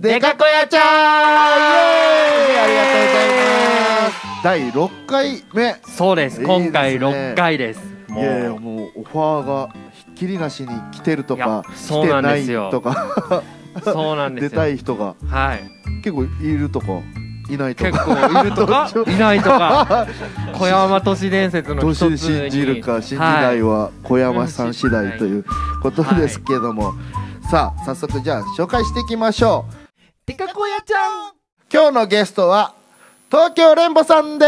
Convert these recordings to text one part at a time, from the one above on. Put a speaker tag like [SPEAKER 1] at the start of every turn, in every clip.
[SPEAKER 1] でかこやちゃんありがとうございます。第6回目。
[SPEAKER 2] そうです。今回6回です。も
[SPEAKER 1] いうやいやもうオファーがひっきりなしに来てるとか来
[SPEAKER 2] そう
[SPEAKER 1] てないとか。
[SPEAKER 2] そうなんです
[SPEAKER 1] 出
[SPEAKER 2] よ
[SPEAKER 1] たい人が。
[SPEAKER 2] はい。
[SPEAKER 1] 結構いるとかいないと
[SPEAKER 2] 結
[SPEAKER 1] か
[SPEAKER 2] 構いるとか？いないとか？小山都市伝説の
[SPEAKER 1] どう
[SPEAKER 2] 一つに。
[SPEAKER 1] 信じるか信じないは小山さん次第ということですけども、さあ早速じゃあ紹介していきましょう
[SPEAKER 2] でかこやちゃん。
[SPEAKER 1] 今日のゲストは東京レンボさんで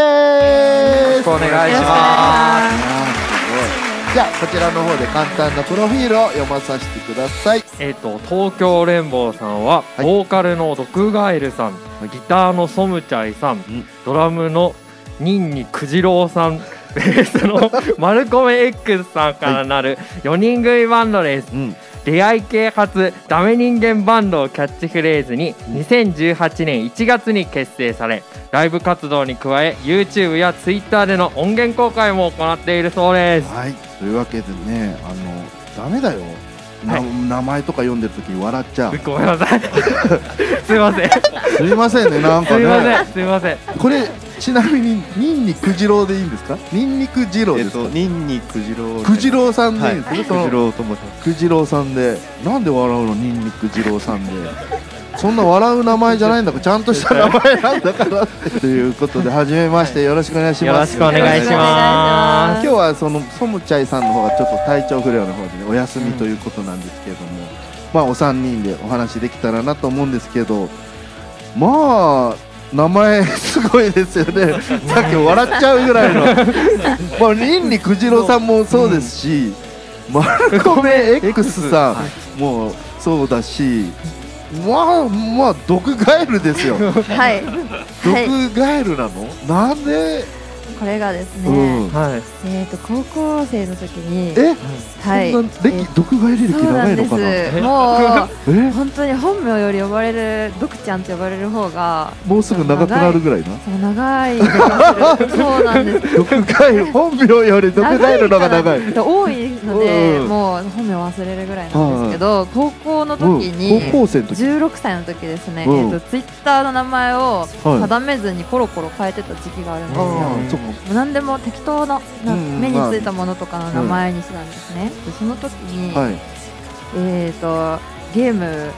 [SPEAKER 1] す。
[SPEAKER 2] お願いします。
[SPEAKER 1] じゃあこちらの方で簡単なプロフィールを読まさせてください。
[SPEAKER 2] えっ、と東京レンボーさんは、
[SPEAKER 1] はい。
[SPEAKER 2] ボーカルのドクガエルさん、ギターのソムチャイさん、
[SPEAKER 1] ん。
[SPEAKER 2] ドラムのニンニクジロウさんベースの マルコメ X さんからなる4人組バンドです。
[SPEAKER 1] うん
[SPEAKER 2] 出会い系初ダメ人間バンドをキャッチフレーズに2018年1月に結成されライブ活動に加え YouTube や Twitter での音源公開も行っているそうです。
[SPEAKER 1] はい。というわけでねあのダメだよ、な
[SPEAKER 2] はい。
[SPEAKER 1] 名前とか読んでる時に笑っちゃう。
[SPEAKER 2] ごめんなさい。すいません。
[SPEAKER 1] すいませんねなん
[SPEAKER 2] す
[SPEAKER 1] かね。
[SPEAKER 2] いません。すいません。
[SPEAKER 1] これちなみにニンニクジロウでいいんですか？ニンニクジロウですか、
[SPEAKER 3] えっと、ニンニクジロウ。
[SPEAKER 1] クジロウさんで
[SPEAKER 3] はいい
[SPEAKER 1] いんですね、
[SPEAKER 3] ク
[SPEAKER 1] その
[SPEAKER 3] ジロウと申します。
[SPEAKER 1] クジロウさんで。なんで笑うの？ニンニクジロウさんで。そんな笑う名前じゃないんだ。からちゃんとした名前なんだからってということで初めましてよろしくお願いし
[SPEAKER 2] よろ
[SPEAKER 1] ます
[SPEAKER 2] しくお願いしま
[SPEAKER 1] 今日はそのソムチャイさんの方がちょっと体調不良の方で、ね、お休みということなんですけれども、まあお三人でお話できたらなと思うんですけどまあ名前すごいですよね。さっき笑っちゃうぐらいの。まあニンニクジロウさんもそうですし、マルコメ X さん。もそうだしまあまあ毒ガエルですよ。
[SPEAKER 4] はい、はい、
[SPEAKER 1] 毒ガエルなの？なんで、
[SPEAKER 4] これがです
[SPEAKER 1] う
[SPEAKER 4] ね、
[SPEAKER 1] ん。
[SPEAKER 2] すはい。
[SPEAKER 4] えっ、と高校生の時に、
[SPEAKER 1] え？
[SPEAKER 4] はい、
[SPEAKER 1] そんな歴、
[SPEAKER 4] え
[SPEAKER 1] 毒ガエル歴
[SPEAKER 4] そうなんで
[SPEAKER 1] 長いのかな？
[SPEAKER 4] す。も
[SPEAKER 1] え？
[SPEAKER 4] う本当に本名より呼ばれるドクちゃんって呼ばれる方が
[SPEAKER 1] もうすぐ長くなるぐらいな？
[SPEAKER 4] そう長い。そうなんです。
[SPEAKER 1] 毒ガエル本名より毒ガエルのが長い。
[SPEAKER 4] 多いので、
[SPEAKER 1] うん。
[SPEAKER 4] もう本名忘れるぐらいなんですけど、高校の時
[SPEAKER 1] うん。
[SPEAKER 4] に。
[SPEAKER 1] 高校生の時
[SPEAKER 4] ？16歳の時ですね、
[SPEAKER 1] うん。
[SPEAKER 4] えっとツイッターの名前を
[SPEAKER 1] はい。
[SPEAKER 4] 定めずにコロコロ変えてた時期があるんですよ。何でも適当な目についたものとかの名前にしてたんですね、でその時に、
[SPEAKER 1] はい。
[SPEAKER 4] えー、とゲーム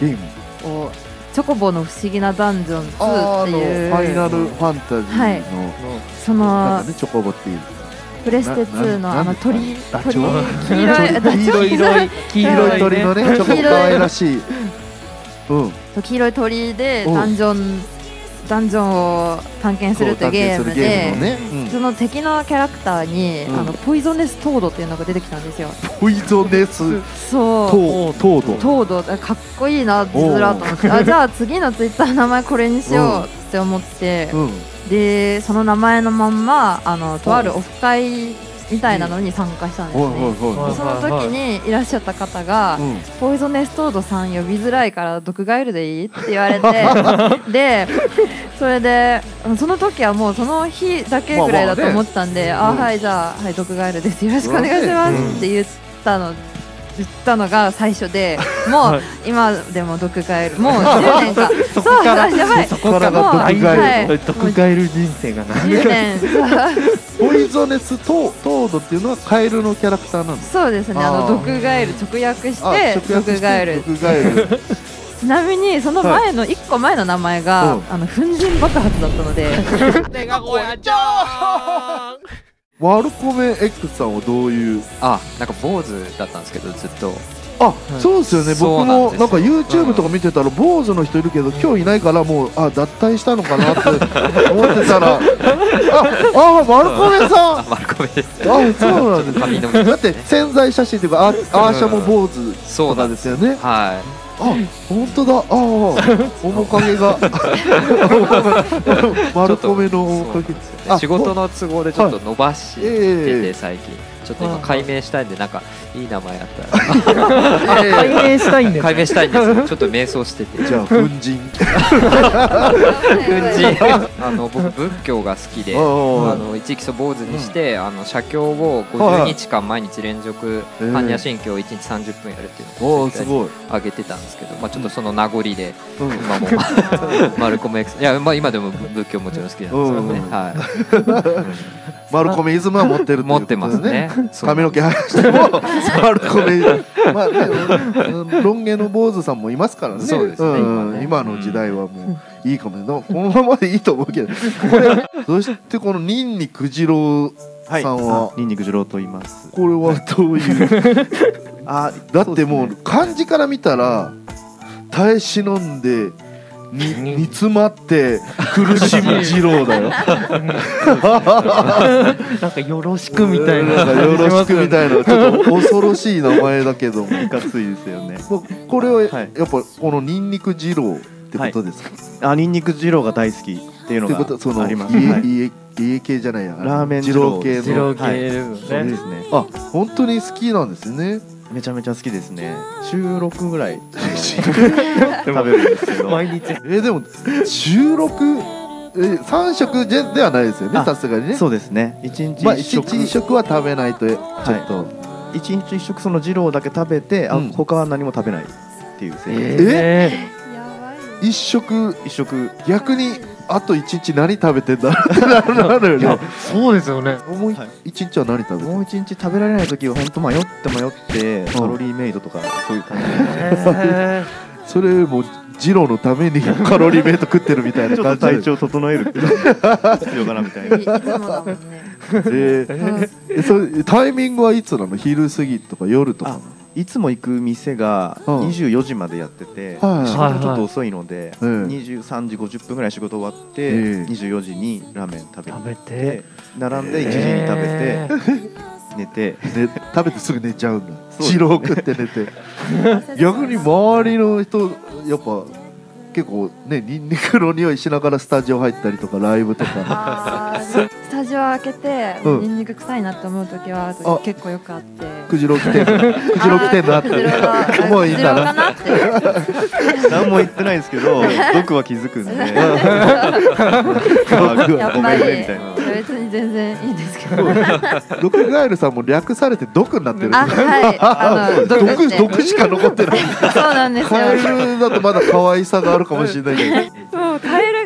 [SPEAKER 1] ゲーム？
[SPEAKER 4] を「チョコボの不思議なダンジョン
[SPEAKER 1] あ
[SPEAKER 4] 2」
[SPEAKER 1] ー
[SPEAKER 4] っていう
[SPEAKER 1] ファイナルファンタジー
[SPEAKER 4] はい。
[SPEAKER 1] の
[SPEAKER 4] その
[SPEAKER 1] チョコボっていう。
[SPEAKER 4] プレステ2のあの鳥
[SPEAKER 1] ダ
[SPEAKER 4] 鳥黄色い
[SPEAKER 2] 黄色い黄
[SPEAKER 1] 黄色い鳥のね チョコボ可愛らしい。うん。
[SPEAKER 4] 黄色い鳥で
[SPEAKER 1] うん。
[SPEAKER 4] ダンジョンダンジョンを探検するというゲームで
[SPEAKER 1] ムのね、
[SPEAKER 4] その敵のキャラクターに、
[SPEAKER 1] うん。
[SPEAKER 4] あのポイゾネストードっていうのが出てきたんですよ。
[SPEAKER 1] うん、ポイゾネス
[SPEAKER 4] そう
[SPEAKER 1] トトード。
[SPEAKER 4] トード。かっこいいなずらっと思ってあじゃあ次のツイッターの名前これにしようって思って、
[SPEAKER 1] うん。
[SPEAKER 4] でその名前のまんまあのとあるオフ会みたいなのに参加したんですね、その時にいらっしゃった方が、
[SPEAKER 1] うん。
[SPEAKER 4] ポイゾネストードさん呼びづらいから毒ガエルでいいって言われて でそれでその時はもうその日だけぐらいだと思ってたんで、あ
[SPEAKER 1] うん。
[SPEAKER 4] はいじゃあはい毒ガエルです。よろしくお願いしますって言ったの言ったのが最初で も
[SPEAKER 2] は
[SPEAKER 4] う今でも毒ガエルもう10年か
[SPEAKER 2] そこから
[SPEAKER 4] そうやばい。
[SPEAKER 2] そこから
[SPEAKER 1] もう
[SPEAKER 2] が毒ガエル。
[SPEAKER 4] はい。
[SPEAKER 2] 毒ガエル人生がない。
[SPEAKER 4] 10年。
[SPEAKER 1] ポイゾネストトードっていうのはカエルのキャラクターなんです
[SPEAKER 4] そうですね。あの毒ガエル直訳し
[SPEAKER 1] あ
[SPEAKER 4] て毒ガエル。
[SPEAKER 1] 毒ガエル。
[SPEAKER 4] ちなみにその前の1個前の名前が、
[SPEAKER 1] うん。
[SPEAKER 4] あの粉塵爆発だったので。
[SPEAKER 2] でかこやちゃん
[SPEAKER 1] ワルコメ X さんはどういう
[SPEAKER 3] あ、なんか坊主だったんですけど、ずっと。
[SPEAKER 1] あ、そうですよね。僕もなんか YouTube とか見てたら坊主の人いるけど今日いないからもうあ脱退したのかなって 思ってたらああマルコメさん。
[SPEAKER 3] あ、マルコメです。
[SPEAKER 1] あそうなんですだって潜在写真というかあアーシャも坊主とか
[SPEAKER 3] です。
[SPEAKER 1] よね。
[SPEAKER 3] は
[SPEAKER 1] あ本当だああ面影がマルコメの面影
[SPEAKER 3] い。仕事の都合でちょっと伸ばして
[SPEAKER 1] ええ
[SPEAKER 3] て、最近。ちょっと今解明したいんでなんかいい名前あったら。
[SPEAKER 2] 解明したいんです
[SPEAKER 3] 解明したいんですよ。ちょっと迷走してて。
[SPEAKER 1] じゃあ粉人
[SPEAKER 3] 軍人あの僕仏教が好きであ
[SPEAKER 1] あ
[SPEAKER 3] の一時期坊主にして、あの写経を50日間毎日連続
[SPEAKER 1] えー
[SPEAKER 3] 般若心経を1日30分やるっていう
[SPEAKER 1] お
[SPEAKER 3] のを
[SPEAKER 1] おすごい、
[SPEAKER 3] 上げてたんですけど、まあ、ちょっとその名残で
[SPEAKER 1] うん。
[SPEAKER 3] 今も マルコム X いや、まあ、今でも仏教もちろん好きなんですけどね、
[SPEAKER 1] うん。
[SPEAKER 3] は
[SPEAKER 1] マルコメイズムは持ってる
[SPEAKER 3] い、持ってますね。
[SPEAKER 1] 髪の毛生やしてもマルコメまあねうんロン毛の坊主さんもいますからね。
[SPEAKER 3] そうですね。
[SPEAKER 1] ん
[SPEAKER 3] 今ね。
[SPEAKER 1] 今の時代はもういいかもねでもこのままでいいと思うけど。これそしてこのニンニク次郎
[SPEAKER 5] はい
[SPEAKER 1] さんは
[SPEAKER 5] ニンニク次郎と言います。
[SPEAKER 1] これはどういう？
[SPEAKER 5] あ
[SPEAKER 1] だってもう漢字から見たら耐え忍んでに煮詰まって苦しむ二郎だよ。
[SPEAKER 2] なんかよろしくみたいな。
[SPEAKER 1] なんかよろしくみたいなちょっと恐ろしい名前だけども。
[SPEAKER 5] いかついですよね。
[SPEAKER 1] もうこれはや
[SPEAKER 5] はい。
[SPEAKER 1] っぱこのニンニク二郎ってことですか、
[SPEAKER 5] あニンニク次郎が大好きっていうの
[SPEAKER 1] ってことはその
[SPEAKER 5] があります。
[SPEAKER 1] 家,、
[SPEAKER 5] はい。
[SPEAKER 1] 家家系じゃないや
[SPEAKER 5] ラーメン
[SPEAKER 1] 二郎。系
[SPEAKER 2] 二郎
[SPEAKER 1] の
[SPEAKER 2] 系です
[SPEAKER 5] そう
[SPEAKER 2] ね
[SPEAKER 5] ですね。
[SPEAKER 1] あ本当に好きなんですね
[SPEAKER 5] めちゃめちゃ好きですね。週6ぐらい。食べるんですけど。
[SPEAKER 2] 毎日。
[SPEAKER 1] えでも収録え三食じゃではないですよね
[SPEAKER 5] あ
[SPEAKER 1] さすがにね。
[SPEAKER 5] そうですね。一日
[SPEAKER 1] まあ一
[SPEAKER 5] 一食
[SPEAKER 1] 日一食は食べないとちょっと、
[SPEAKER 5] 一日一食その二郎だけ食べてあ
[SPEAKER 1] うん。
[SPEAKER 5] 他は何も食べないっていう生活
[SPEAKER 2] え？
[SPEAKER 4] やばい。
[SPEAKER 1] 一食
[SPEAKER 5] 一食
[SPEAKER 1] 逆にあと一日何食べてんだろうってなるよね。
[SPEAKER 2] そうですよね。
[SPEAKER 1] もう
[SPEAKER 5] はい。
[SPEAKER 1] 一日は何食べて
[SPEAKER 5] もう一日食べられない時は本当迷って迷ってカロリーメイドとかそういう感じで。
[SPEAKER 2] え
[SPEAKER 1] それもうジローのためにカロリーメイト食ってるみたいな
[SPEAKER 5] ちょっと
[SPEAKER 1] 感じで
[SPEAKER 5] 体調整えるっていうのが 必要かなみたいな。い
[SPEAKER 4] いつもだもんね。
[SPEAKER 1] えーえそれタイミングはいつなの？昼過ぎとか夜とか
[SPEAKER 5] いつも行く店が
[SPEAKER 1] うん。
[SPEAKER 5] 24時までやってて、
[SPEAKER 1] はい。
[SPEAKER 5] 仕事ちょっと遅いので、
[SPEAKER 1] うん
[SPEAKER 5] 23時50分ぐらい仕事終わって、
[SPEAKER 1] ええ。
[SPEAKER 5] 24時にラーメン食べに
[SPEAKER 2] 食べ
[SPEAKER 5] 行って。
[SPEAKER 2] て
[SPEAKER 5] 並んで1時に食べて、
[SPEAKER 2] え
[SPEAKER 5] 寝て。
[SPEAKER 1] ね、食べてすぐ寝ちゃうんだ。
[SPEAKER 5] そう。
[SPEAKER 1] ジロー食って寝て。逆に周りの人やっぱ結構ねニンニクの匂いしながらスタジオ入ったりとかライブとか
[SPEAKER 4] あースタジオ開けて、
[SPEAKER 1] うん。
[SPEAKER 4] ニンニク臭いなって思う時は
[SPEAKER 1] あ。
[SPEAKER 4] 結構よくあって。
[SPEAKER 1] クジロ来てんのクジロ来てんのあってもういいんだな。
[SPEAKER 4] クジロかなって。
[SPEAKER 5] 何も言ってないんですけど 僕は気づくんで。
[SPEAKER 4] やっぱり
[SPEAKER 5] ごめんねみたいな。
[SPEAKER 4] 別に全然いいんですけど。
[SPEAKER 1] ドクガエルさんも略されて毒になってる
[SPEAKER 4] あはい。あの
[SPEAKER 1] 毒
[SPEAKER 4] 毒
[SPEAKER 1] しか残ってない。
[SPEAKER 4] そうなんですよ。
[SPEAKER 1] カエルだとまだ可愛さがあるかもしれないけど。
[SPEAKER 4] もうカエル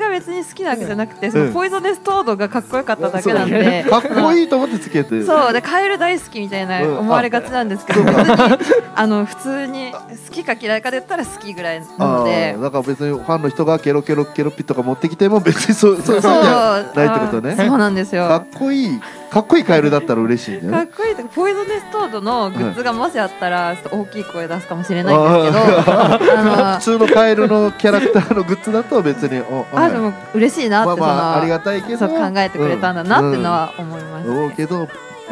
[SPEAKER 4] 好きなわけじゃなくてそのポイゾネストードがかっこよかっただけなんで。
[SPEAKER 1] かっこいいと思ってつけて
[SPEAKER 4] そうでカエル大好きみたいな
[SPEAKER 1] うん。
[SPEAKER 4] 思われがちなんですけど 別にあの普通に好きか嫌いかで言ったら好きぐらいなので。
[SPEAKER 1] だから別にファンの人がケロケロケロピとか持ってきても別にそうそうそうないってことね。
[SPEAKER 4] あそうなんですよ。
[SPEAKER 1] かっこいいかっこいいカエルだったら嬉しいね。
[SPEAKER 4] かっこいい。ポイゾネストードのグッズがもしあったらちょっと大きい声出すかもしれないんですけどあ
[SPEAKER 1] 普通のカエルのキャラクターのグッズだと別にお
[SPEAKER 4] のあでも嬉しいなって
[SPEAKER 1] まあまあありがたいけど。
[SPEAKER 4] そう考えてくれたんだなってのは思います、
[SPEAKER 1] 思うけど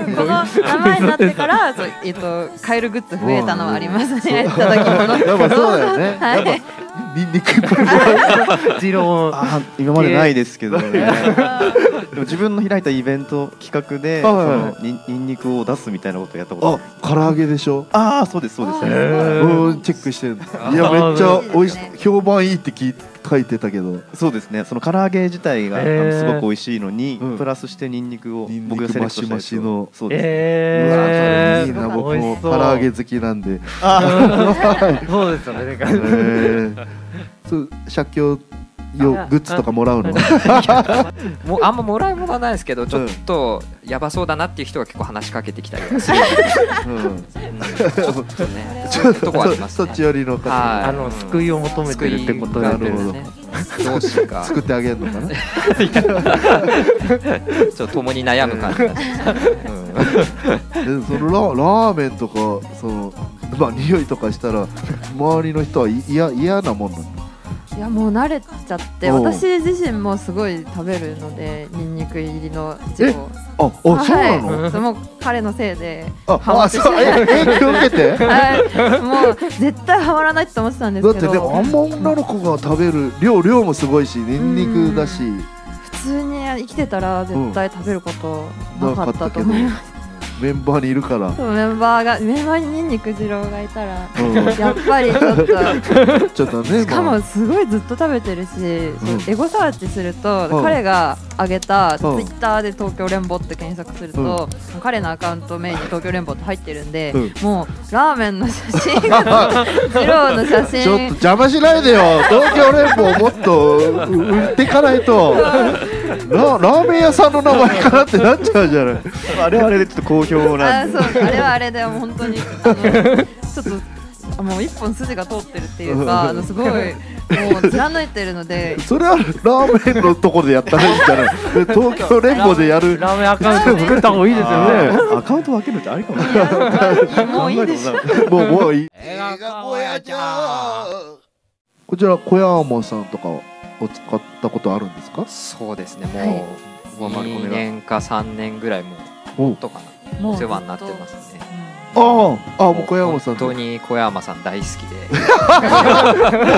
[SPEAKER 4] この名前になってからそう、えっと、カエルグッズ増えたのはありますね、いただき物
[SPEAKER 1] やっぱそうだよね。
[SPEAKER 4] はい。
[SPEAKER 1] ニンニクいっぱい
[SPEAKER 2] ー、ジロー
[SPEAKER 5] あ今までないですけどね。でも自分の開いたイベント企画で、そのにニンニクを出すみたいなことをやったこと
[SPEAKER 1] あ唐揚げでしょ？
[SPEAKER 5] ああそうですそうです、
[SPEAKER 1] うんチェックしてるいやめっちゃ美味しい評判いいって聞い書いてたけど。
[SPEAKER 5] そうですね。その唐揚げ自体が、あ
[SPEAKER 2] へー。
[SPEAKER 5] のすごく美味しいのに、
[SPEAKER 1] うん。
[SPEAKER 5] プラスしてニンニクを僕がセレクトしたやつを。
[SPEAKER 1] マシマシの。
[SPEAKER 5] そうです、
[SPEAKER 2] えー、
[SPEAKER 1] いいな僕も唐揚げ好きなんで。
[SPEAKER 2] そうですよね
[SPEAKER 1] えー。そう写経用グッズとかもらうの？
[SPEAKER 3] もうあんまもらい物はないですけどちょっとやばそうだなっていう人が結構話しかけてきたりはする
[SPEAKER 1] うん。
[SPEAKER 3] ちょっとねそ
[SPEAKER 1] っち寄りの方
[SPEAKER 3] はい。
[SPEAKER 2] あの救いを求めてるってこと
[SPEAKER 1] な
[SPEAKER 2] で
[SPEAKER 1] るほど。
[SPEAKER 3] ねどうしか。
[SPEAKER 1] 作ってあげるのかな？
[SPEAKER 3] ちょっと共に悩む感じになっちゃううん。
[SPEAKER 1] でそのララーメンとかそのまあ匂いとかしたら周りの人は嫌なもんなの
[SPEAKER 4] いやもう慣れちゃって私自身もすごい食べるのでニンニク入りのジロ
[SPEAKER 1] ああそうなの、
[SPEAKER 4] はい、もう彼のせいで
[SPEAKER 1] あ
[SPEAKER 4] ハマってし
[SPEAKER 1] あそうえ影響受けて。
[SPEAKER 4] はい、もう絶対ハマらないって思ってたんで
[SPEAKER 1] だっ
[SPEAKER 4] すけど。
[SPEAKER 1] てでもあんま女の子が食べる量量もすごいしニンニクだし。
[SPEAKER 4] 普通に生きてたら絶対食べることなかったと思います、
[SPEAKER 1] メンバーにいるから、
[SPEAKER 4] メンバーがメンバーにニンニク二郎がいたら
[SPEAKER 1] うん、
[SPEAKER 4] やっぱりちょっと。
[SPEAKER 1] ちょっとね
[SPEAKER 4] しか
[SPEAKER 1] まあ
[SPEAKER 4] もすごいずっと食べてるし、そうエゴサーチすると、
[SPEAKER 1] うん。
[SPEAKER 4] 彼が上げたツイ
[SPEAKER 1] うん
[SPEAKER 4] ッターで東京連邦って検索すると、彼のアカウントメインに東京連邦って入ってるんで、
[SPEAKER 1] うん。
[SPEAKER 4] もうラーメンの写真二郎の写真
[SPEAKER 1] ちょっと邪魔しないでよ。東京連邦もっと売っていかないと。ララーメン屋さんの名前かなってなっちゃうじゃない。
[SPEAKER 5] あれはあれでちょっと好評な
[SPEAKER 4] あ
[SPEAKER 5] んで
[SPEAKER 4] そう。あれはあれで本当にあのちょっとあもう一本筋が通ってるっていうかあのすごいもう貫いてるので
[SPEAKER 1] それはラーメンのところでやったらいいんじゃない？東京連邦でやる。
[SPEAKER 2] ラーメンアカウント作った方がいいですよね。
[SPEAKER 5] アカウント。分けるってありかも
[SPEAKER 4] もういいでしょ。
[SPEAKER 1] もうもういい
[SPEAKER 2] 映画小屋ちゃ
[SPEAKER 1] こちら小山さんとかを使ったことあるんですか？
[SPEAKER 3] そうですね。
[SPEAKER 4] はい。
[SPEAKER 3] もう2年か3年ぐらいも
[SPEAKER 1] お
[SPEAKER 3] うとかなお世話になってますね。
[SPEAKER 1] あああもう小山さん
[SPEAKER 3] 本当に小山さん大好きで。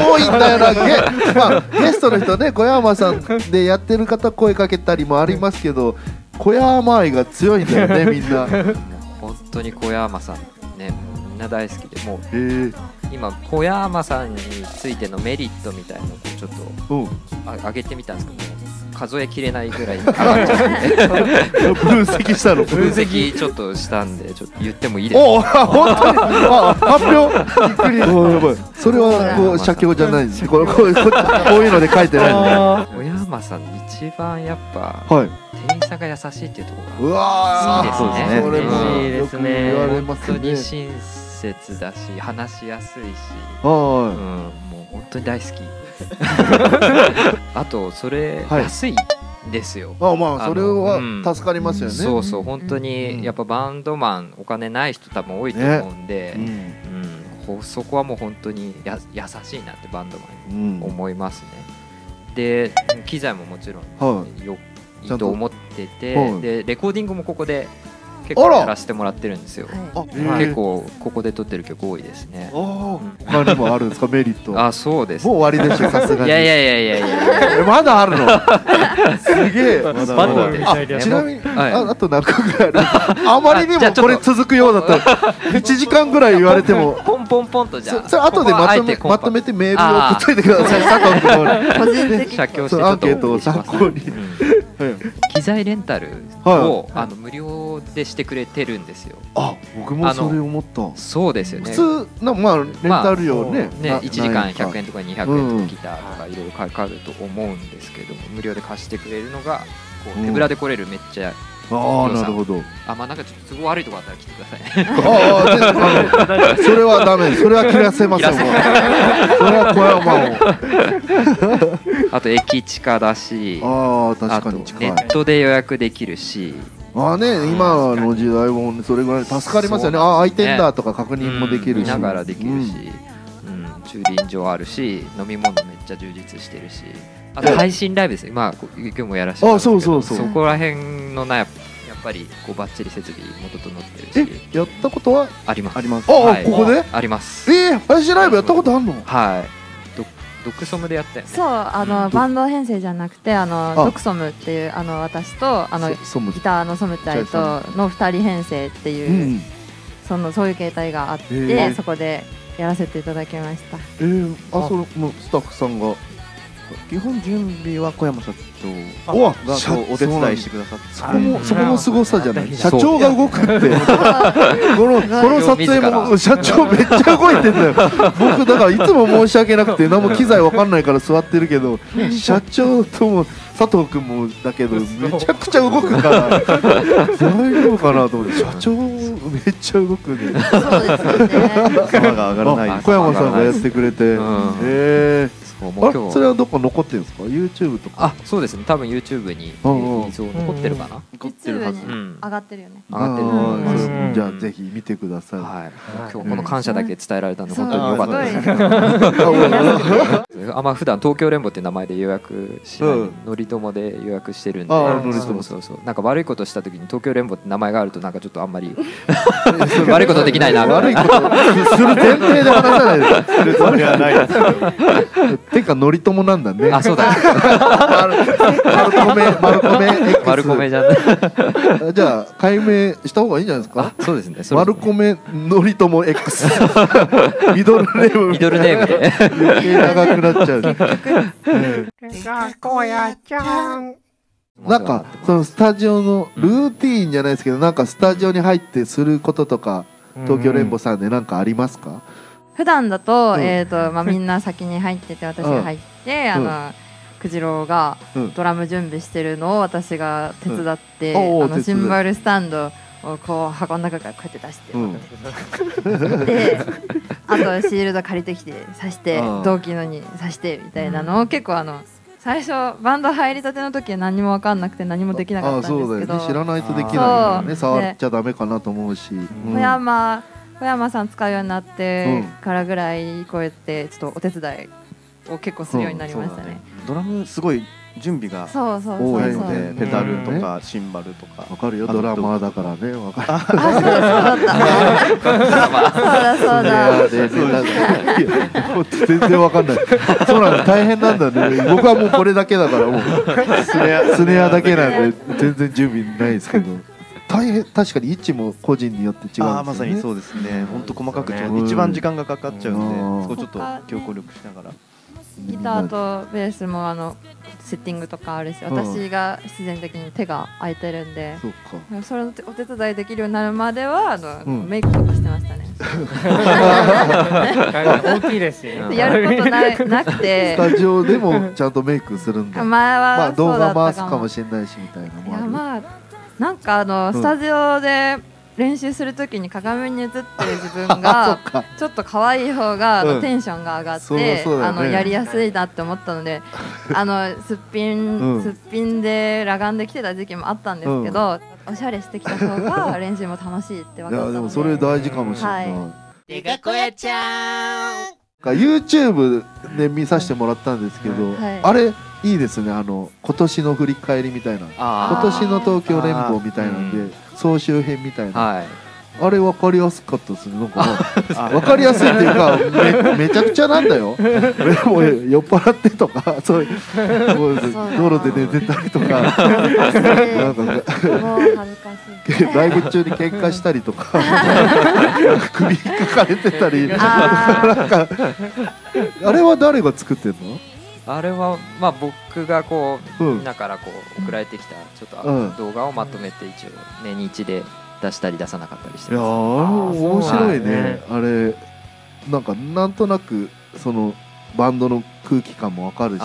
[SPEAKER 1] 多いんだよな。ゲ,、まあ、ゲストの人ね小山さんでやってる方声かけたりもありますけど小山愛が強いんだよね みんな。
[SPEAKER 3] 本当に小山さんねもうみんな大好きでもう
[SPEAKER 1] え。
[SPEAKER 3] 今小山さんについてのメリットみたいのをちょっと上げてみたんですけど数えきれないぐらい。上がっちゃって
[SPEAKER 1] 分析したの？
[SPEAKER 3] 分析ちょっとしたんでちょっと言ってもいいですか？
[SPEAKER 1] おお本当？にあ発表？びっくり。おやばいそれはこう写経じゃないんですこれこういうので書いてないん
[SPEAKER 3] 小山さん一番やっぱ
[SPEAKER 1] ではい。
[SPEAKER 3] 店員さんが優しいっていうところ
[SPEAKER 1] う
[SPEAKER 3] が好きですね。
[SPEAKER 2] 嬉しいですね。
[SPEAKER 3] 本当に
[SPEAKER 1] ね
[SPEAKER 3] 親切だし話しやすいし、
[SPEAKER 1] は
[SPEAKER 3] うん、もう本当に大好き あとそれ
[SPEAKER 1] はい。
[SPEAKER 3] 安いですよ、
[SPEAKER 1] いあまあそれは助かりますよね。
[SPEAKER 3] そうそう本当
[SPEAKER 1] うん。
[SPEAKER 3] にやっぱバンドマンお金ない人多分多いと思うんで、
[SPEAKER 1] うん。
[SPEAKER 3] うん。ほそこはもう本当にや優しいなってバンドマンに
[SPEAKER 1] うん。
[SPEAKER 3] 思いますね。で機材ももちろん
[SPEAKER 1] は
[SPEAKER 3] よい
[SPEAKER 1] ちゃんと。
[SPEAKER 3] いと思ってて、
[SPEAKER 1] はい。
[SPEAKER 3] でレコーディングもここで結構
[SPEAKER 1] あら。
[SPEAKER 3] やらせてもらってるんですよ。
[SPEAKER 4] はい。
[SPEAKER 1] あ
[SPEAKER 3] 結構ここで撮ってる曲多いですね。
[SPEAKER 1] あー他にもあるんですかメリット。
[SPEAKER 3] あそうです。
[SPEAKER 1] もう終わりでしょさすがに。
[SPEAKER 3] いやいやいやいやいや
[SPEAKER 1] えまだあるの？すげえ。
[SPEAKER 5] まだ
[SPEAKER 2] バンド
[SPEAKER 3] そうです
[SPEAKER 2] みたいで
[SPEAKER 3] ね
[SPEAKER 1] ちなみに、
[SPEAKER 3] はい。
[SPEAKER 1] ああと何個ぐらいある？あまりにもこれ続くようだったら1時間ぐらい言われても。
[SPEAKER 3] ポンポンポンとじゃあ
[SPEAKER 1] そそれ後でまとめまとめてメールを送っといてください。佐藤君の
[SPEAKER 4] 個人的
[SPEAKER 3] 写経してち
[SPEAKER 1] そう
[SPEAKER 3] ょっと
[SPEAKER 1] アンケートを参考に。
[SPEAKER 3] うん機材レンタルを、あの無料でしてくれてるんですよ。
[SPEAKER 1] あ僕もそれ思った。
[SPEAKER 3] そうですよね。
[SPEAKER 1] 普通なまあレンタル料ね,
[SPEAKER 3] ね
[SPEAKER 1] な、
[SPEAKER 3] 1時間
[SPEAKER 1] ないか。
[SPEAKER 3] 100円とか200円とかギターとかいろいろかかると思うんですけども無料で貸してくれるのがこう
[SPEAKER 1] うん。
[SPEAKER 3] 手ぶらで来れるめっちゃ
[SPEAKER 1] ああなるほど。
[SPEAKER 3] あまあなんかちょっと都合悪いとこあったら来てくださいね。
[SPEAKER 1] ああそれはダメ。ですそれは切らせませんそれは小山を
[SPEAKER 3] あと駅近だし
[SPEAKER 1] あ確かに
[SPEAKER 3] ネットで予約できるし。
[SPEAKER 1] ああね今の時代もそれぐらい助かりますよね。ああ空いてんだとか確認もできるし。
[SPEAKER 3] うん見ながらできるし、うん。駐輪場あるし飲み物めっちゃ充実してるし。あと配信ライブですねまあ今日もやらせてもらって
[SPEAKER 1] そうそうそう。
[SPEAKER 3] そこら辺のなやっぱりこうバッチリ設備も整ってるし。
[SPEAKER 1] えやったことは？
[SPEAKER 3] あります。
[SPEAKER 5] あります。
[SPEAKER 1] ああ、
[SPEAKER 3] はい。
[SPEAKER 1] ここで？
[SPEAKER 3] あります。
[SPEAKER 1] えー、配信ライブやったことあんの？
[SPEAKER 3] はいドクソムでやったよね。
[SPEAKER 4] そうあのバンド編成じゃなくてあの
[SPEAKER 1] あ。
[SPEAKER 4] ドクソムっていうあの私とあのギターのソムちゃんとの二人編成って
[SPEAKER 1] う
[SPEAKER 4] いう、
[SPEAKER 1] ん。
[SPEAKER 4] そのそういう形態があって、そこでやらせていただきました。
[SPEAKER 1] えー、あそのもうスタッフさんが
[SPEAKER 5] 基本準備は小山社長がお手伝いしてくださって。
[SPEAKER 1] そこもそこも凄さじゃない。社長が動くって。このこの撮影も
[SPEAKER 3] 自
[SPEAKER 1] 社長めっちゃ動いてんだよ。僕だからいつも申し訳なくて 何も機材わかんないから座ってるけど社長とも佐藤君もだけどめちゃくちゃ動くから大丈夫かなと思って社長めっちゃ動くね。
[SPEAKER 4] そうですよね。
[SPEAKER 5] 頭が上がらない
[SPEAKER 1] あ小山さんがやってくれて。
[SPEAKER 3] うん。
[SPEAKER 1] え
[SPEAKER 3] そうもう今日
[SPEAKER 1] それはどっか残ってるんですか？YouTube とか。
[SPEAKER 3] あそうですね。多分 YouTube に映像残ってるかな？
[SPEAKER 5] 残ってるはず
[SPEAKER 4] 上がってるよね。
[SPEAKER 3] 上がってる。
[SPEAKER 1] じゃあぜひ見てください、
[SPEAKER 3] 今日この感謝だけ伝えられたの本当に良かった。ですあまあ普段東京連邦って名前で予約しない、
[SPEAKER 1] うん。
[SPEAKER 3] 乗り友で予約してるんで。
[SPEAKER 1] あ
[SPEAKER 2] あ乗り
[SPEAKER 1] 友
[SPEAKER 3] そうそうそう。なんか悪いことした時に東京連邦って名前があるとなんかちょっとあんまり 悪いことできないな。
[SPEAKER 1] 悪いこと。する前提で話さないで。
[SPEAKER 5] するつもりはないで。す
[SPEAKER 1] てか頼朝なんだね。
[SPEAKER 3] あそうだ。
[SPEAKER 1] 丸米丸米 X
[SPEAKER 3] 丸米じゃない
[SPEAKER 1] じゃあ解明した方がいいんじゃないですか？
[SPEAKER 3] そうですね。
[SPEAKER 1] 丸米頼朝 X ミドルネーム。
[SPEAKER 3] ミドルネームで。
[SPEAKER 1] 余計長くなっちゃう。なんかそのスタジオのルーティーンじゃないですけどなんかスタジオに入ってすることとか東京レンボさんで何かありますか？
[SPEAKER 4] 普段だと,、
[SPEAKER 1] うん。
[SPEAKER 4] えーとまあ、みんな先に入ってて私が入って、あのくじろうが
[SPEAKER 1] うん。
[SPEAKER 4] ドラム準備してるのを私が手伝って、あのシンバルスタンドをこう箱の中からこうやって出して、
[SPEAKER 1] うん。
[SPEAKER 4] であとシールド借りてきて刺して同期のに刺してみたいなのを結構あの最初バンド入りたての時は何も分かんなくて何もできなかったんですけど。
[SPEAKER 1] あそうだよね。知らないとできないからね。触っちゃダメかなと思うし、うん。
[SPEAKER 4] 小山小山さん使うようになって
[SPEAKER 1] うん
[SPEAKER 4] からぐらいこうやってちょっとお手伝いを結構するようになりましたね。
[SPEAKER 5] ドラムすごい準備が
[SPEAKER 4] そうそうそうそう。
[SPEAKER 5] 多いの
[SPEAKER 1] うん
[SPEAKER 5] でペダルとかシンバルとか
[SPEAKER 1] わかるよドラマーだからねわかる
[SPEAKER 4] あ、そうだそうだった。そうだそうだ。
[SPEAKER 1] ででなんかいやほんと全然わかんないそうなんだ大変なんだね僕はもうこれだけだからもうスネアスネアだけなんで全然準備ないですけど大変確かに位置も個人によって違うんですよね。
[SPEAKER 5] あーまさにそうですね。本当細かくちょ
[SPEAKER 1] うん。
[SPEAKER 5] 一番時間がかかっちゃうん
[SPEAKER 1] うん。
[SPEAKER 5] でそこちょっと協力しながら。
[SPEAKER 4] ギターとベースもあのセッティングとかあるし、
[SPEAKER 1] うん。
[SPEAKER 4] 私が必然的に手が空いてるんで。
[SPEAKER 1] そうか。
[SPEAKER 4] それのお手伝いできるようになるまではあの、
[SPEAKER 1] うん。
[SPEAKER 4] メイクとかしてましたね。
[SPEAKER 2] 大きいですよ。
[SPEAKER 3] う ん
[SPEAKER 4] やることないなくて。
[SPEAKER 1] ス、タジオでもちゃんとメイクするんだ。
[SPEAKER 4] 前 は
[SPEAKER 1] まあ動
[SPEAKER 4] そうだ
[SPEAKER 1] 画
[SPEAKER 4] ったかも
[SPEAKER 1] 回すかも。しれないしみたいなもある。
[SPEAKER 4] やまあなんかあの、
[SPEAKER 1] うん。
[SPEAKER 4] スタジオで練習するときに鏡に映ってる自分
[SPEAKER 1] あ
[SPEAKER 4] がちょっと可愛い方がテンションが上がって、あのやりやすいなって思ったので あのすっぴん、
[SPEAKER 1] うん。
[SPEAKER 4] すっぴんで裸眼で来てた時期もあったんですけど、おしゃれしてきた方が 練習も楽しいって分
[SPEAKER 1] い
[SPEAKER 4] かったので。
[SPEAKER 1] やでもそれ大事かもしれな。い、
[SPEAKER 4] は
[SPEAKER 6] でかこやちゃん。
[SPEAKER 1] YouTube で見させてもらったんですけど、
[SPEAKER 4] はい。
[SPEAKER 1] あれいいですね。あの今年の振り返りみたいな。
[SPEAKER 5] あ
[SPEAKER 1] 今年の東京連邦みたいなん
[SPEAKER 3] あー
[SPEAKER 1] で総集編みたいな、
[SPEAKER 3] はい。
[SPEAKER 1] あれ分かりやすかったですねなんかまあ分かりやすいっていうかめめちゃくちゃなんだよ。俺もう酔っ払ってとかそういうもう道路で寝てたりとか。
[SPEAKER 4] 恥ずかしい
[SPEAKER 1] なんか
[SPEAKER 4] もう恥ずかしい。
[SPEAKER 1] ライブ中に喧嘩したりとか。首かかれてたり。
[SPEAKER 4] あ
[SPEAKER 1] なんかあれは誰が作ってんの？
[SPEAKER 3] あれはまあ僕がこう
[SPEAKER 1] うん。
[SPEAKER 3] みんなからこう送られてきたちょっ
[SPEAKER 1] うん。
[SPEAKER 3] と動画をまとめて一応年に一で出したり出さなかったりし
[SPEAKER 1] いや
[SPEAKER 3] てま
[SPEAKER 1] ー面白いね、
[SPEAKER 2] ね
[SPEAKER 1] あれなんかなんとなくそのバンドの空気感もわかるし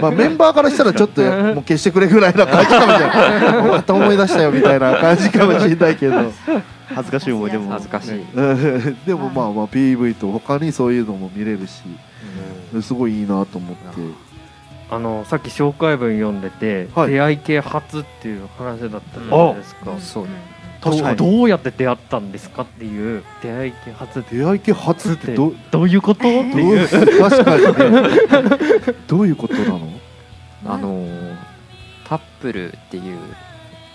[SPEAKER 1] まあメンバーからしたらちょっとや もう消してくれぐらいな感じかもしれない。また思い出したよみたいな感じかもしれないけど。
[SPEAKER 5] 恥ずかしい思い出も。
[SPEAKER 3] 恥ずかしい。
[SPEAKER 1] うんでもまあまあ PV と他にそういうのも見れるしすごいいいなと思って。
[SPEAKER 2] あのさっき紹介文読んでて、
[SPEAKER 1] はい。
[SPEAKER 2] 出会い系初っていう話だったじゃないですか。
[SPEAKER 4] ー
[SPEAKER 3] そう。ね
[SPEAKER 5] 確かに。
[SPEAKER 2] どうやって出会ったんですかっていう出会い系初って。
[SPEAKER 1] 出会い系初ってど
[SPEAKER 2] どういうこと？って
[SPEAKER 1] どう。
[SPEAKER 2] いう
[SPEAKER 1] 確かにね。どういうことなの？
[SPEAKER 3] あのータップルっていう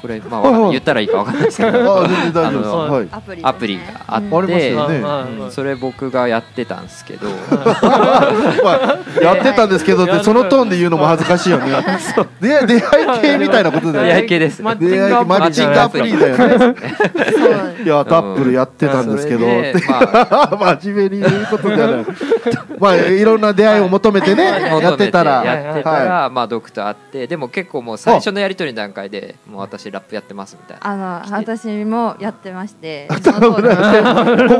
[SPEAKER 3] これまあ言ったらいいかわかんないですけど。
[SPEAKER 1] あ全然大丈夫です。
[SPEAKER 3] あの
[SPEAKER 1] はい。
[SPEAKER 4] アプリ
[SPEAKER 3] があって。それ僕がやってたんですけど。
[SPEAKER 1] まあやってたんですけどってそのトーンで言うのも恥ずかしいよね。出出会い系みたいなことだ
[SPEAKER 3] 出
[SPEAKER 1] よね。
[SPEAKER 3] 会い系です。
[SPEAKER 2] マッ
[SPEAKER 1] チングアプリ。だよね。いやタップルやってたんですけど。真面目に言うことじゃない。まあいろんな出会いを求めてねやってたら。
[SPEAKER 3] やってたら、まあドクと会って。でも結構もう最初のやり取りの段階でもう私ラップやってますみたいな。
[SPEAKER 4] あの私もやってまして
[SPEAKER 1] ここ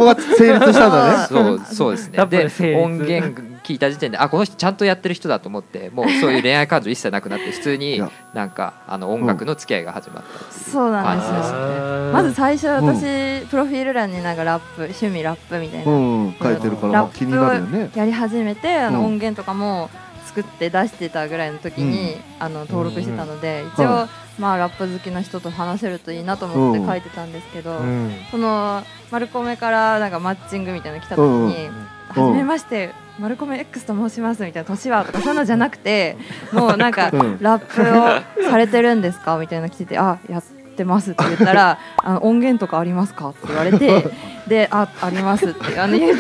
[SPEAKER 1] が成立したんだね。
[SPEAKER 3] そう。そうですね。で音源聞いた時点であこの人ちゃんとやってる人だと思ってもうそういう恋愛感情一切なくなって普通
[SPEAKER 1] い
[SPEAKER 3] に
[SPEAKER 1] や。
[SPEAKER 3] なんかあの音楽の付き合いが始まったっていう
[SPEAKER 4] そうなんですよ。
[SPEAKER 3] 感じですね。
[SPEAKER 4] まず最初
[SPEAKER 1] ん
[SPEAKER 4] 私、プロフィール欄になんかラップ趣味ラップみたいな、
[SPEAKER 1] うん。書いてるからまあ気になるよね。
[SPEAKER 4] やり始めてあの
[SPEAKER 1] うん。
[SPEAKER 4] 音源とかも作って出してたぐらいの時に、あの登録してたので、一応、
[SPEAKER 1] は
[SPEAKER 4] まあラップ好きの人と話せるといいなと思って
[SPEAKER 1] うん。
[SPEAKER 4] 書いてたんですけど、
[SPEAKER 2] うん。
[SPEAKER 4] その丸米からなんかマッチングみたいなの来た時に「
[SPEAKER 1] うん。
[SPEAKER 4] はじめまして丸米 X と申します」みたいな「年は?」とかそういうのじゃなくてもうなんか
[SPEAKER 1] うん。
[SPEAKER 4] ラップをされてるんですかみたいなの来ててあやってますって言ったら あの音源とかありますかって言われて であありますってあの YouTube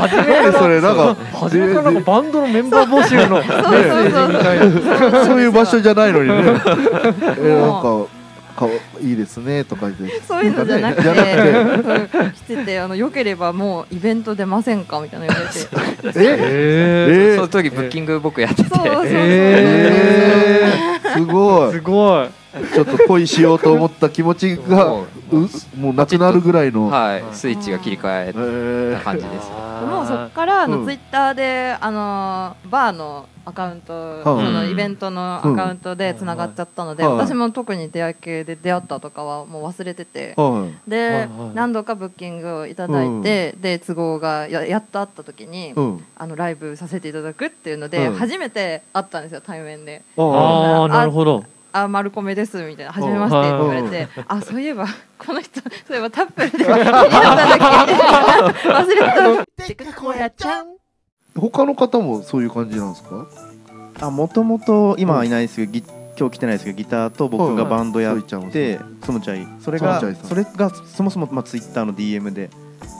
[SPEAKER 2] 初めて
[SPEAKER 1] それなんか
[SPEAKER 2] 初めからなんかバンドのメンバー募集のメッセージみたいな
[SPEAKER 1] そういう場所じゃないのにね。えなんかかいいですねとか言って。
[SPEAKER 4] そういうのじゃなくて
[SPEAKER 1] じゃなく
[SPEAKER 4] そう来ててあのよければもうイベント出ませんかみたいな言われて。
[SPEAKER 1] え？
[SPEAKER 2] え
[SPEAKER 1] え
[SPEAKER 3] その時ブッキング僕やってて。
[SPEAKER 4] そうそう。
[SPEAKER 1] えー。すごい。
[SPEAKER 2] すごい
[SPEAKER 1] ちょっと恋しようと思った気持ちが
[SPEAKER 3] も
[SPEAKER 1] うもうなくなるぐらいの、
[SPEAKER 3] はいスイッチが切り替
[SPEAKER 1] え
[SPEAKER 3] えた
[SPEAKER 1] ー
[SPEAKER 3] 感じです。
[SPEAKER 4] もうそっからあの、
[SPEAKER 1] うん。
[SPEAKER 4] ツイッターであのバーのアカウント、
[SPEAKER 1] はい
[SPEAKER 4] そのイベントのアカウントでつながっちゃったので、
[SPEAKER 1] はい
[SPEAKER 4] 私も特に出会い系で出会ったとかはもう忘れてて、
[SPEAKER 1] はい
[SPEAKER 4] で、何度かブッキングをいただいて、で都合がややっと会った時に、
[SPEAKER 1] うん。
[SPEAKER 4] あのライブさせていただくっていうので、
[SPEAKER 1] うん。
[SPEAKER 4] 初めて会ったんですよ対面で。
[SPEAKER 1] あ
[SPEAKER 2] ああなるほど「
[SPEAKER 4] あ丸米です」みたいな「初めまして」って言われて「あそういえばこの人そういえばタップルで知り合ったんだっけ忘れてた」
[SPEAKER 1] 他の方もそういう感じなんですか？
[SPEAKER 5] あもともと今はいないですけど、ギ今日来てないですけどギターと僕がバンドやってそのちゃいそれが
[SPEAKER 1] そ
[SPEAKER 5] れがそもそもまあツイッターの DM で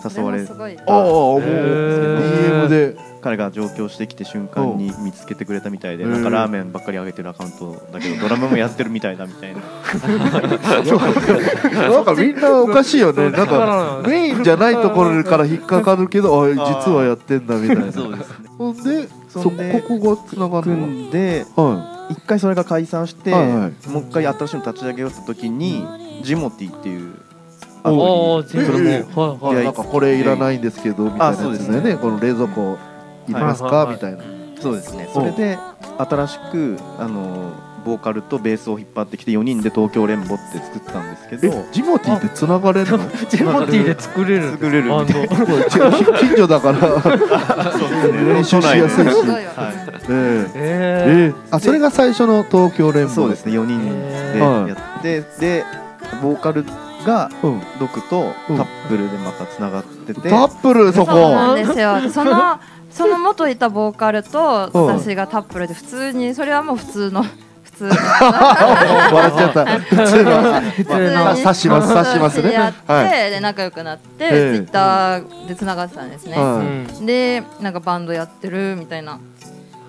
[SPEAKER 5] 誘われ
[SPEAKER 4] でもすごい
[SPEAKER 1] ああもう DM で。
[SPEAKER 5] 彼が上京してきて瞬間に見つけてくれたみたいで
[SPEAKER 1] うん。
[SPEAKER 5] なんかラーメンばっかりあげてるアカウントだけどドラムもやってるみたいだみたいな。
[SPEAKER 1] なんかみんなおかしいよね。なんかメインじゃないところから引っかかるけどあ実はやってんだみたいな。
[SPEAKER 5] そうですね。
[SPEAKER 1] ほんでそここがつながる
[SPEAKER 5] 組んで一回それが解散して、
[SPEAKER 1] はいはい。
[SPEAKER 5] もう一回新しいの立ち上げようって時にジモティっていうア
[SPEAKER 2] おー
[SPEAKER 5] プリそれも
[SPEAKER 1] え
[SPEAKER 2] はい。
[SPEAKER 1] い
[SPEAKER 2] はい
[SPEAKER 1] なんかこれいらないんですけどみたいなやつ
[SPEAKER 5] ね。
[SPEAKER 1] ね。この冷蔵庫いりますかみたいな。
[SPEAKER 5] そうですね。それで新しくあのボーカルとベースを引っ張ってきて4人で東京連ボって作ったんですけど。
[SPEAKER 1] えジモティってつながれるの？
[SPEAKER 2] ジモティで作れる
[SPEAKER 5] 作れる
[SPEAKER 1] 近所だから。練習しやすいし。あそれが最初の東京連
[SPEAKER 5] そう
[SPEAKER 1] 合
[SPEAKER 5] ですね。4人で
[SPEAKER 1] はい
[SPEAKER 5] やってでボーカルが
[SPEAKER 1] うん。
[SPEAKER 5] ドクと
[SPEAKER 1] うん。
[SPEAKER 5] タップルでまたつながってて、
[SPEAKER 1] タップルそ
[SPEAKER 4] そうな
[SPEAKER 1] こ
[SPEAKER 4] んですよ。そのその元いたボーカルと
[SPEAKER 1] うん。
[SPEAKER 4] 私がタップルで普通にそれはもう普通の 普通の。
[SPEAKER 1] 笑っちゃった。普通の。
[SPEAKER 4] 普通に。
[SPEAKER 1] まあ刺します刺しますね。
[SPEAKER 4] やって、
[SPEAKER 1] はい。
[SPEAKER 4] で仲良くなって、
[SPEAKER 1] ええ。
[SPEAKER 4] ツイッターでつながってたんですね、
[SPEAKER 1] は
[SPEAKER 2] うん。
[SPEAKER 4] でなんかバンドやってるみたいな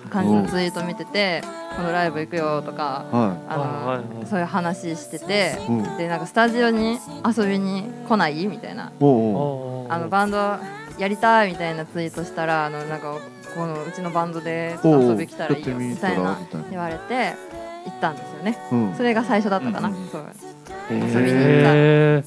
[SPEAKER 4] 感じのツイート見ててこのライブ行くよとか
[SPEAKER 1] は
[SPEAKER 4] あの、そういう話してて
[SPEAKER 1] いうん。
[SPEAKER 4] でなんかスタジオに遊びに来ない？みたいな。あのバンドやりたいみたいなツイートしたらあのなんかこのうちのバンドでちょっと遊び来たらいいよみたいな言われて行ったんですよね
[SPEAKER 1] うん
[SPEAKER 4] それが最初だったかな、
[SPEAKER 5] うん
[SPEAKER 4] そう
[SPEAKER 2] 遊
[SPEAKER 4] びに行った
[SPEAKER 2] え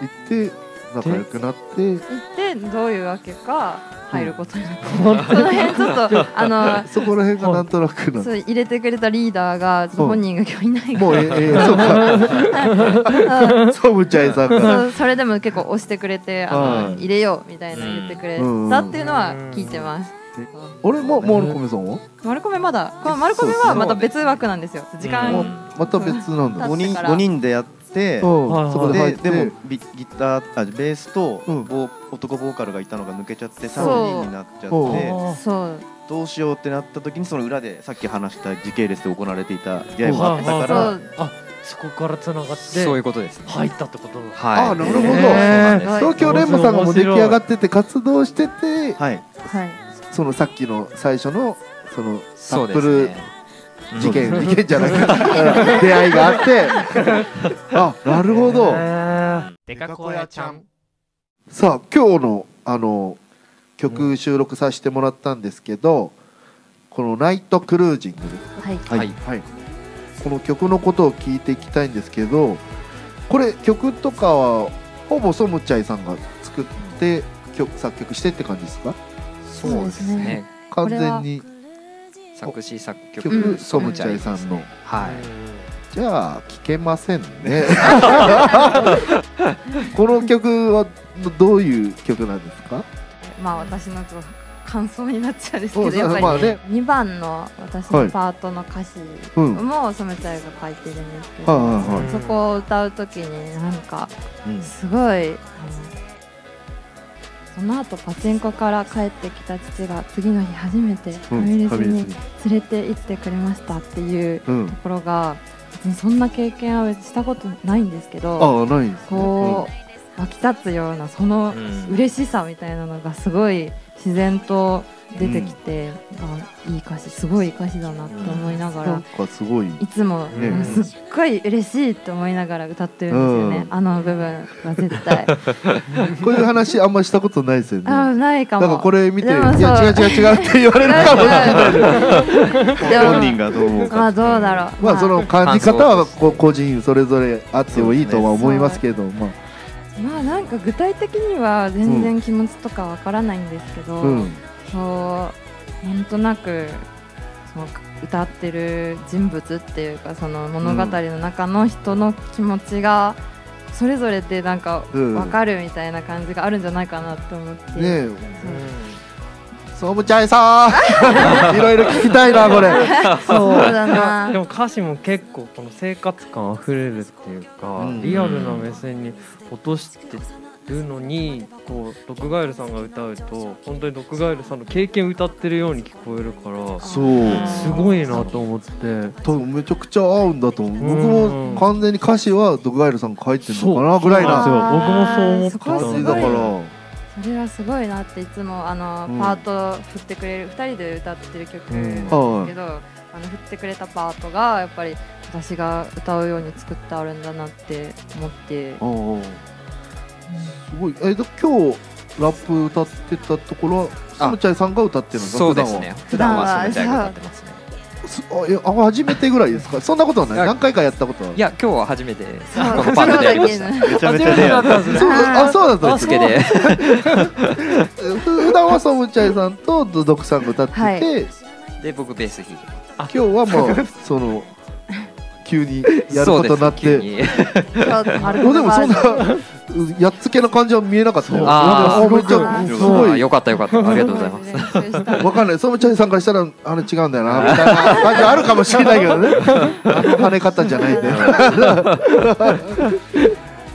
[SPEAKER 1] 行って仲良くなって
[SPEAKER 4] 行ってどういうわけか入ることになって、その辺ちょっとあの
[SPEAKER 1] そこら辺がなんとなくな
[SPEAKER 4] そう入れてくれたリーダーが本人が今日いないから。
[SPEAKER 1] もうえええそうか。ソムチャイさんが。
[SPEAKER 4] そうそれでも結構押してくれてあの、
[SPEAKER 1] はい。
[SPEAKER 4] 入れようみたいな言ってくれたっていうのは聞いてます。
[SPEAKER 1] 俺もモールコメさんは？
[SPEAKER 4] 丸米まだ。この丸米はまた別枠なんですよ。時間、
[SPEAKER 2] うん。
[SPEAKER 1] また別なんだ。
[SPEAKER 4] うん
[SPEAKER 5] 5人
[SPEAKER 4] だから
[SPEAKER 5] 5人でやっ
[SPEAKER 2] はい
[SPEAKER 1] そこで入って。
[SPEAKER 5] ででもビギターあベースと
[SPEAKER 1] うん。
[SPEAKER 5] ボー男ボーカルがいたのが抜けちゃって
[SPEAKER 4] そう。
[SPEAKER 5] 3人になっちゃって
[SPEAKER 4] そう。
[SPEAKER 5] どうしようってなった時にその裏でさっき話した時系列で行われていた出会いもあった
[SPEAKER 4] そ
[SPEAKER 5] から
[SPEAKER 2] そこからつながって
[SPEAKER 3] そう。いうことですね。
[SPEAKER 2] 入ったってこと？だ
[SPEAKER 3] はい。
[SPEAKER 1] あなるほど。東京レンボさんがもう出来上がってて活動してて
[SPEAKER 5] はい。
[SPEAKER 4] はい。
[SPEAKER 1] そのさっきの最初のそのタップル事件事件じゃないか。出会いがあって。あなるほど。
[SPEAKER 6] デカ小屋ちゃん。
[SPEAKER 1] さあ今日のあの曲収録させてもらったんですけどこの「ナイトクルージング」です
[SPEAKER 4] はい。
[SPEAKER 3] はい。
[SPEAKER 1] はい、この曲のことを聞いていきたいんですけどこれ曲とかはほぼソムチャイさんが作って曲作曲してって感じですか？
[SPEAKER 3] そうですね。
[SPEAKER 1] 完全に
[SPEAKER 3] 作詞作曲
[SPEAKER 1] 曲ソムチャイさんの。
[SPEAKER 3] はい。
[SPEAKER 1] じゃあ聞けませんね。この曲はどういう曲なんですか？
[SPEAKER 4] まあ私の感想になっちゃうんですけどやっぱり
[SPEAKER 1] まあね。
[SPEAKER 4] 2番の私のパートの歌詞
[SPEAKER 1] うん。
[SPEAKER 4] も染めちゃいが書いてるんですけど、そこを歌う時になんか
[SPEAKER 5] うん。
[SPEAKER 4] すごいあのその後パチンコから帰ってきた父が次の日初めてファミレスに連れて行ってくれましたっていう
[SPEAKER 1] うん。
[SPEAKER 4] ところが別にそんな経験はしたことないんですけど
[SPEAKER 1] ああないんですね。
[SPEAKER 4] こう湧き立つようなその
[SPEAKER 3] うん。
[SPEAKER 4] 嬉しさみたいなのがすごい自然と出てきて、あいい歌詞すごいいい歌詞だなって思いながら、
[SPEAKER 1] なんかすごい。
[SPEAKER 4] いつも、
[SPEAKER 1] ね。
[SPEAKER 4] うんすっごい嬉しいって思いながら歌ってるんですよね、
[SPEAKER 1] うん。
[SPEAKER 4] あの部分は絶対。
[SPEAKER 1] こういう話あんましたことないですよね。
[SPEAKER 4] あないかも。
[SPEAKER 1] なんかこれ見ていや違う違う違うって言われるかもしれない。
[SPEAKER 5] 本人がどう思うか
[SPEAKER 4] まあどうだろう。
[SPEAKER 1] まあその感じ方は個人それぞれあってもいいとは思いますけどまあ。
[SPEAKER 4] まあなんか具体的には全然気持ちとかわからないんですけど、
[SPEAKER 1] うん
[SPEAKER 4] そうなんとなくその歌ってる人物っていうかその物語の中の人の気持ちがそれぞれでなんか
[SPEAKER 1] うん。
[SPEAKER 4] 分かるみたいな感じがあるんじゃないかなと思って、
[SPEAKER 1] ねえ。総務ちゃいさん。いろいろ聞きたいなこれ。
[SPEAKER 4] そうだな。
[SPEAKER 2] でも歌詞も結構この生活感あふれるっていうか、
[SPEAKER 1] うん。
[SPEAKER 2] リアルな目線に落としてるのにこうドクガエルさんが歌うと本当にドクガエルさんの経験歌ってるように聞こえるから
[SPEAKER 1] そう。
[SPEAKER 2] すごいなと思って。
[SPEAKER 1] 多分めちゃくちゃ合うんだと思う。
[SPEAKER 2] うん。
[SPEAKER 1] 僕も完全に歌詞はドクガエルさんが書いてるのかなぐらいな
[SPEAKER 2] そうなんですよ。僕もそう思ってた
[SPEAKER 1] だから。
[SPEAKER 4] それはすごいなっていつもあの、
[SPEAKER 1] うん。
[SPEAKER 4] パート振ってくれる2人で歌ってる曲なんですけど、あの振ってくれたパートがやっぱり私が歌うように作ってあるんだなって思って、
[SPEAKER 1] すごい。えで今日ラップ歌ってたところはサムチャイさんが歌ってるんですか
[SPEAKER 3] そうですね。普段は。そめちゃいが歌ってますね。
[SPEAKER 1] すあいやあ初めてぐらいですか？そんなことはない。何回かやったことは。い
[SPEAKER 3] や今日は初めて。こ
[SPEAKER 4] そう。
[SPEAKER 3] のパートでやりました。
[SPEAKER 4] そう
[SPEAKER 5] めちゃめちゃレア
[SPEAKER 1] そう。あそうだったんです
[SPEAKER 3] バスケで。
[SPEAKER 1] ふ普段はソムチャイさんとドドクさんが歌ってて、
[SPEAKER 4] はい
[SPEAKER 3] で僕ベース弾いて
[SPEAKER 1] 今日はもうその急にやることになって。でもそんなやっつけな感じは見えなかった。よ
[SPEAKER 3] あ
[SPEAKER 5] す
[SPEAKER 1] すごい。
[SPEAKER 3] あよかったよかった。ありがとうございます。
[SPEAKER 4] す
[SPEAKER 1] わかんない。ソムチャイさんからしたらあれ違うんだよなみたいな感じあるかもしれないけどね。あの跳ね方じゃないんだよ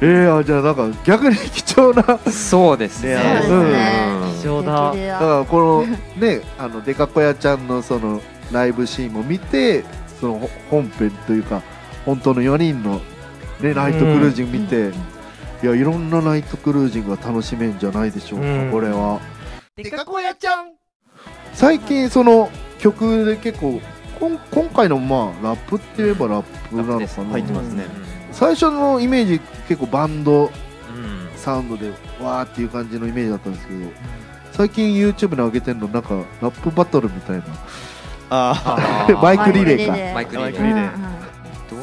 [SPEAKER 1] えー、あじゃあなんか逆に貴重な。だか
[SPEAKER 3] そうですね。
[SPEAKER 4] ね。
[SPEAKER 3] うん。
[SPEAKER 2] 貴重だ。
[SPEAKER 4] 素敵
[SPEAKER 1] らこのねあのデカ小屋ちゃんのそのライブシーンも見てそのほ本編というか本当の4人の、ね、ナイトクルージング見て、いやいろんなナイトクルージングが楽しめんじゃないでしょうか、
[SPEAKER 2] うん。
[SPEAKER 1] これは。デカ小屋ちゃん。最近その曲で結構こん今回のまあラップって言えばラップなのかな。
[SPEAKER 5] 入ってますね。
[SPEAKER 1] 最初のイメージ結構バンド
[SPEAKER 3] うん。
[SPEAKER 1] サウンドでわーっていう感じのイメージだったんですけど最近 YouTube に上げてるのなんかラップバトルみたいな
[SPEAKER 5] あ
[SPEAKER 3] あー。
[SPEAKER 1] バイクリレーか。
[SPEAKER 3] マイクリレー。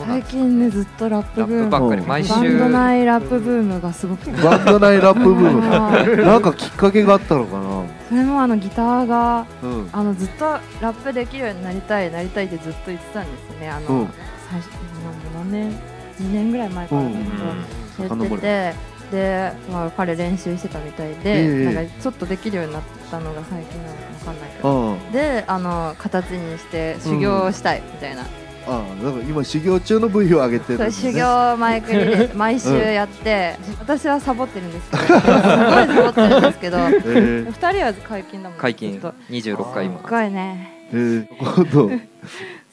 [SPEAKER 4] 最近ねずっとラップ
[SPEAKER 3] ラ
[SPEAKER 4] ブーム。
[SPEAKER 3] ップばっかり
[SPEAKER 1] うん
[SPEAKER 3] 毎週。
[SPEAKER 4] バンド内ラップブームがすごく。て
[SPEAKER 1] バンド内ラップブーム
[SPEAKER 4] はい
[SPEAKER 1] なんかきっかけがあったのかな。
[SPEAKER 4] それもあのギターが
[SPEAKER 1] うん。
[SPEAKER 4] あのずっとラップできるようになりたいなりたいってずっと言ってたんですね。あの、
[SPEAKER 1] うん。
[SPEAKER 4] 最初何年2年ぐらい前から。
[SPEAKER 1] うん
[SPEAKER 4] ずっとやってて、で、まあ、彼練習してたみたいで、
[SPEAKER 1] ええ。
[SPEAKER 4] なんかちょっとできるようになったのが最近なのかわかんないけど。
[SPEAKER 1] あ
[SPEAKER 4] であの形にして修行をしたいみたいな、
[SPEAKER 1] あああなんか今修行中の V を上げてるんですね。
[SPEAKER 4] 修行マイクリレー毎週やって、私はサボってるんですけど。すごいサボってるんですけど。
[SPEAKER 1] えー
[SPEAKER 4] 二人は解禁だもん
[SPEAKER 3] 解禁
[SPEAKER 4] ずっと。
[SPEAKER 3] 26回今。
[SPEAKER 4] すごいね
[SPEAKER 1] えー、今度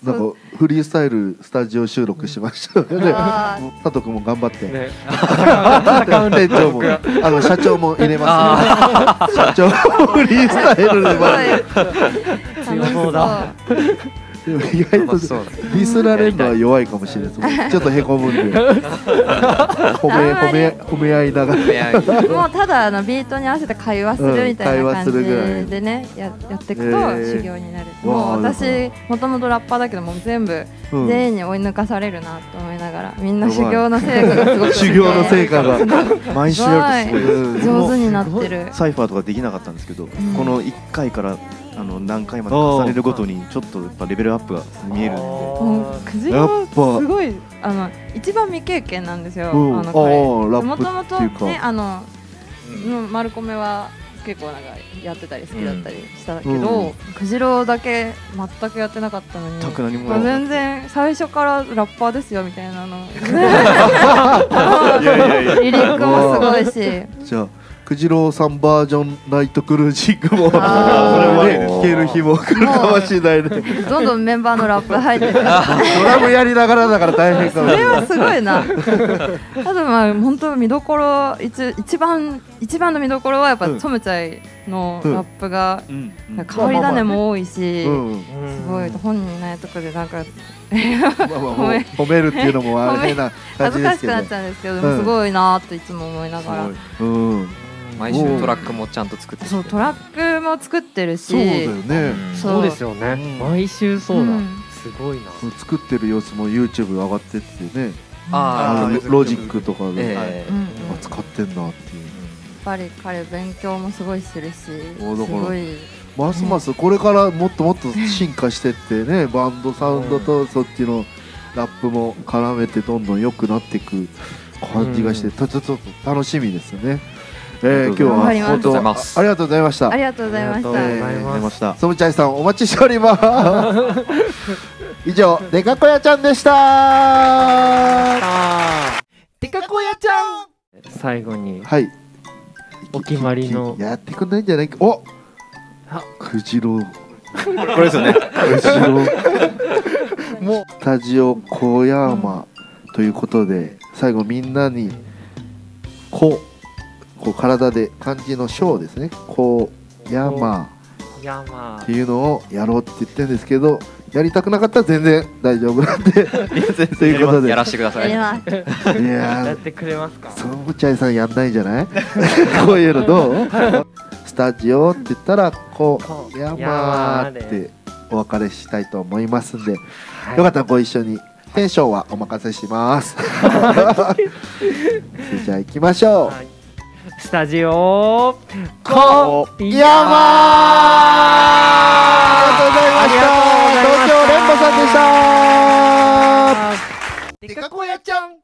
[SPEAKER 1] なんかフリースタイルスタジオ収録しましたよね。
[SPEAKER 4] あー。
[SPEAKER 1] もう佐藤君も頑張って、
[SPEAKER 2] ね。
[SPEAKER 1] 店長もあの 社長も入れます、ね、社長もフリースタイルで。
[SPEAKER 2] そうだ
[SPEAKER 1] 意外とディスられるのは弱いかもしれないです。ちょっとへこむんで。褒め褒め褒め合いながら。
[SPEAKER 3] い。や
[SPEAKER 4] もうただあのビートに合わせて会話するみたいな感じでねややっていくと修行になる、
[SPEAKER 1] わ
[SPEAKER 4] もう
[SPEAKER 1] あ
[SPEAKER 4] 私も。ともとラッパーだけどもう全部
[SPEAKER 1] うん。
[SPEAKER 4] 全員に追い抜かされるなと思いながらみんな修行の成果がすごくて
[SPEAKER 1] 修行の成果が。
[SPEAKER 5] 毎週やるとすごい。です
[SPEAKER 1] うん
[SPEAKER 4] 上手になってる。
[SPEAKER 5] サイファーとかできなかったんですけど、
[SPEAKER 4] ん。
[SPEAKER 5] この1回からあの何回まで重ねるごとにちょっとやっぱレベルアップが見えるんで。
[SPEAKER 4] もうくじろ
[SPEAKER 1] ぱ
[SPEAKER 4] すごいあの一番未経験なんですよ、
[SPEAKER 1] うん。
[SPEAKER 4] あの彼。
[SPEAKER 1] あーラップ
[SPEAKER 4] もともとねあの、うん、丸米は結構なんかやってたり好きだったりしたけど、くじろだけ全くやってなかったのに
[SPEAKER 5] 全く何も
[SPEAKER 4] まあ、全然最初からラッパーですよみたいなの。リリックもすごいし。
[SPEAKER 1] じゃあくじろうさんバージョンナイトクルージングも
[SPEAKER 4] あ
[SPEAKER 1] それ聞ける日も来るかもしれない。ね
[SPEAKER 4] どんどんメンバーのラップ入ってる。
[SPEAKER 1] ドラムやりながらだから大変か
[SPEAKER 4] そ
[SPEAKER 1] もしれ
[SPEAKER 4] はすごいな。あとまあ本当見どころ一一番一番の見どころはやっぱ
[SPEAKER 1] うん
[SPEAKER 4] トムチャイのラップが
[SPEAKER 5] うん。
[SPEAKER 4] 変わり種も多いし、
[SPEAKER 1] うん。
[SPEAKER 4] すごい本人いないとこでなんか褒め
[SPEAKER 1] るっていうのもあれな感
[SPEAKER 4] 恥ずかしくなっちゃうんですけど、すごいなといつも思いながら、
[SPEAKER 1] うん
[SPEAKER 3] 毎週トラックもちゃんと作って
[SPEAKER 4] そうトラックも作ってるし。
[SPEAKER 1] そうだよね。
[SPEAKER 3] うん。
[SPEAKER 4] そう。
[SPEAKER 2] そうですよね。
[SPEAKER 1] うん。
[SPEAKER 2] 毎週そうだ。
[SPEAKER 4] うん。
[SPEAKER 2] すごいな。
[SPEAKER 1] 作ってる様子も YouTube 上がってってね。
[SPEAKER 3] あー
[SPEAKER 1] あのロジックとかで
[SPEAKER 3] え
[SPEAKER 4] うんうん。
[SPEAKER 1] あ使ってんなっていう。
[SPEAKER 4] やっぱり彼勉強もすごいするしすごい。
[SPEAKER 1] ますますこれからもっともっと進化してってねバンドサウンドとそっちのラップも絡めてどんどん良くなっていく感じがして、
[SPEAKER 2] うん。
[SPEAKER 1] ちょちょっと楽しみですね。えー、今日は本当
[SPEAKER 3] ありがとうございます
[SPEAKER 1] ありがとうございました
[SPEAKER 4] あ。りがとうございました
[SPEAKER 2] ありがとうございま
[SPEAKER 5] した
[SPEAKER 1] ソムチャイさんお待ちしております。以上デカコヤちゃんでした。
[SPEAKER 2] デカ小屋ちゃん最後に
[SPEAKER 1] はい。
[SPEAKER 2] お決まりの
[SPEAKER 1] やってくんないんじゃない？か。お
[SPEAKER 2] あ
[SPEAKER 1] クジロウ。
[SPEAKER 5] これですよね
[SPEAKER 1] クジロウ。もうスタジオ小山ということで最後みんなにこうこう体で漢字の章ですね。こう山
[SPEAKER 2] 山
[SPEAKER 1] っていうのをやろうって言ってるんですけど。やりたくなかったら全然大丈夫なんで。ということで。
[SPEAKER 3] やらせてください。
[SPEAKER 4] やります。
[SPEAKER 1] いやー。
[SPEAKER 2] やってくれますか？
[SPEAKER 1] ソムチャイさんやんないんじゃない？こういうのどう？スタジオって言ったらこ
[SPEAKER 2] こ
[SPEAKER 1] う山ーっ
[SPEAKER 2] で
[SPEAKER 1] てお別れしたいと思いますんで、
[SPEAKER 2] はい。
[SPEAKER 1] よかったらご一緒にテンションはお任せします。じゃあ行きましょう、
[SPEAKER 2] はいスタジオ。
[SPEAKER 1] 小
[SPEAKER 2] 山
[SPEAKER 1] ありがとうございました。東京連覇さんでし
[SPEAKER 6] た。でかこやちゃん。